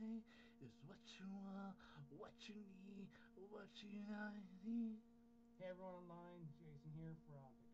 way is what you want, what you need, what you need. Hey everyone online, Jason here from